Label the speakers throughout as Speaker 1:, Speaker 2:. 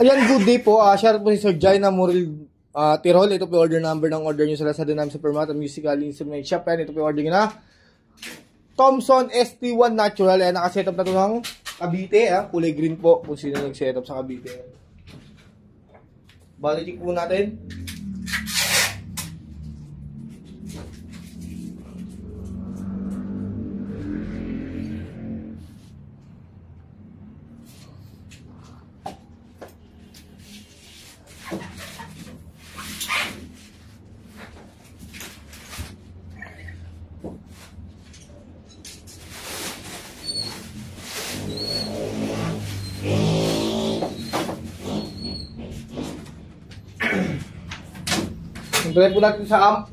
Speaker 1: Ayan, good day po. Uh, shout out po si Sir Jai na Muril uh, Tirol. Ito po order number ng order nyo sa Lazada namin sa Permata Musical Instrument Shop. Ayan, ito po order nyo na. Thompson ST1 Natural. Ayan, nakasetup na ito ng Cavite. Ah. Kulay green po kung sino nag-setup sa Cavite. Balikin po natin. Implement po natin sa amp.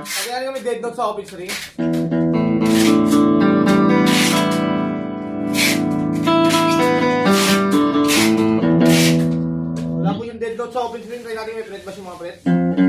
Speaker 1: Kaya nga may dead note sa office ring. Sa open screen. Try natin may fret ba yung mga fret?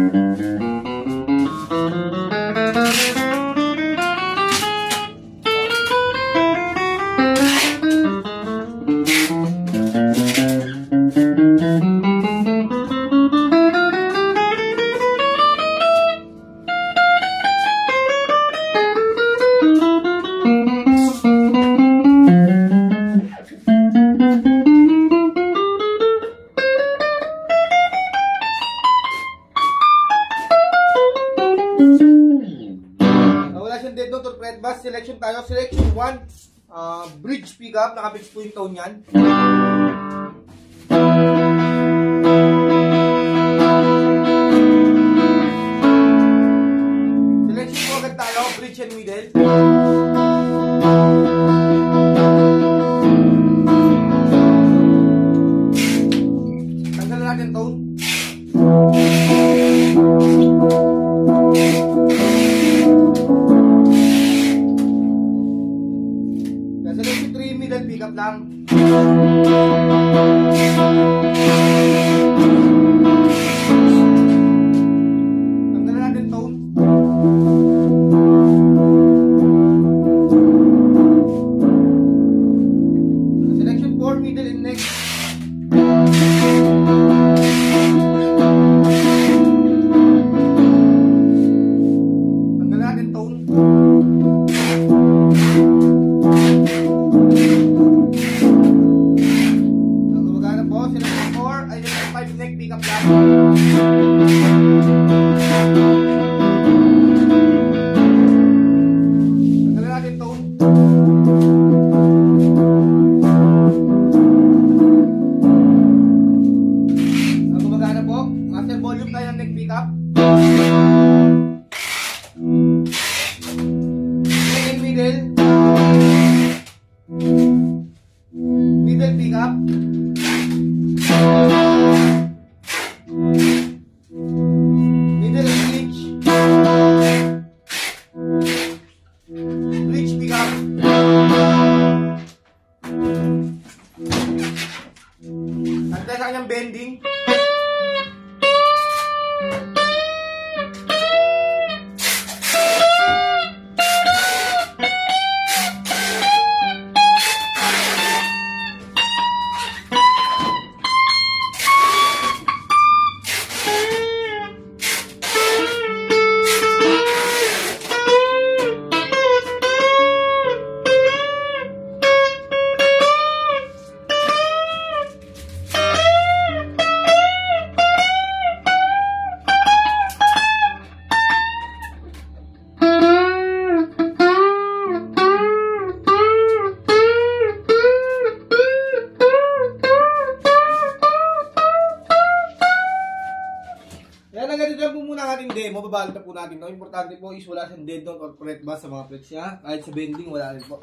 Speaker 1: Uh, bridge pickup. Naka-fix po yung tone yan. Selection po agad tayo. Bridge and middle. Nasa level 3 middle pickup lang. Middle. Middle pickup. Middle and bridge. Bridge pickup. Antay sa kanyang bending. Po natin. Ang importante po is wala siyang dead note or fret bass sa mga frets niya. Kahit sa bending, wala rin po.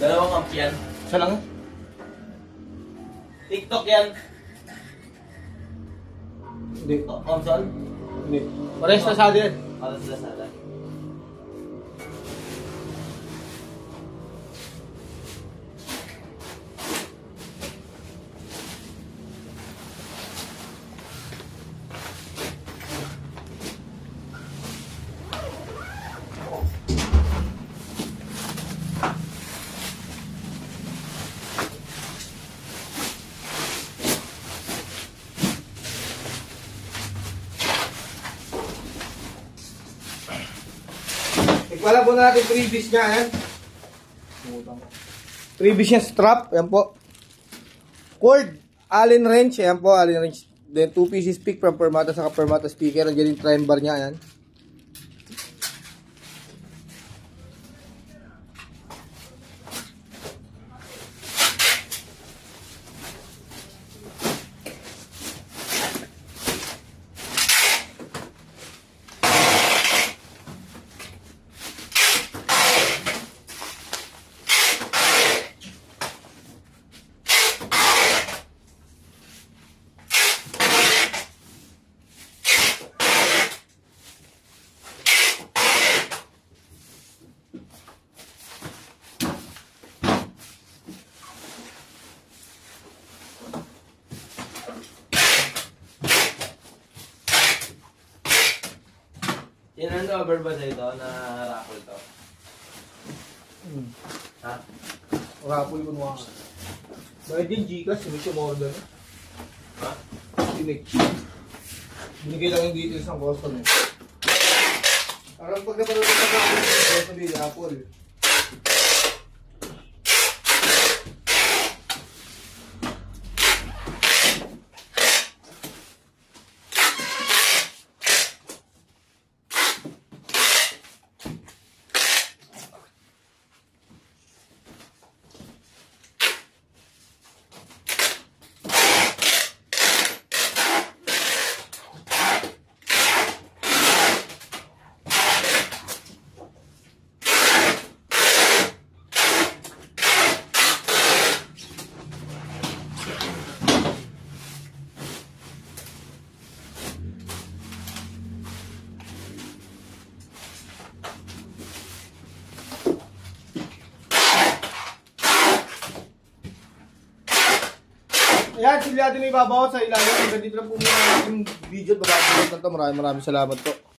Speaker 2: Dalawang amp yan.
Speaker 1: Isa lang.
Speaker 2: TikTok yan.
Speaker 1: Hindi.
Speaker 2: Co- Console?
Speaker 1: Hindi. Parehas na sa atin.
Speaker 2: Para sa Lazada.
Speaker 1: Ikwala po natin previous niya, yan. Previous niya strap, yan po. Cord, Allen wrench, yan po, Allen wrench. Then, two pieces pick from Permata sa Permata speaker. Nandiyan yung bar niya, yan.
Speaker 2: Yan ang over ba sa ito na raffle to?
Speaker 1: Hmm.
Speaker 2: Ha?
Speaker 1: Rapol ko mga. Bakit din Gcash, hindi siya order.
Speaker 2: Ha?
Speaker 1: Tinik. Binigay lang yung details ng customer. Parang pag napanood ko sa sabi, Apple. Ayan, sila natin ibabaw sa ilalim. Dito na po muna ating video. Bababa na ito. Maraming maraming salamat po.